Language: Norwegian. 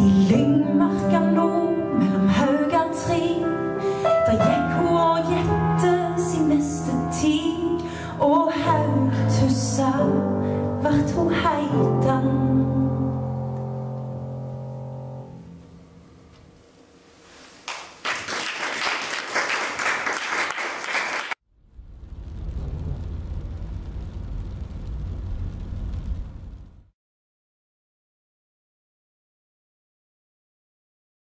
I lyngmarka nå, mellom haugar tre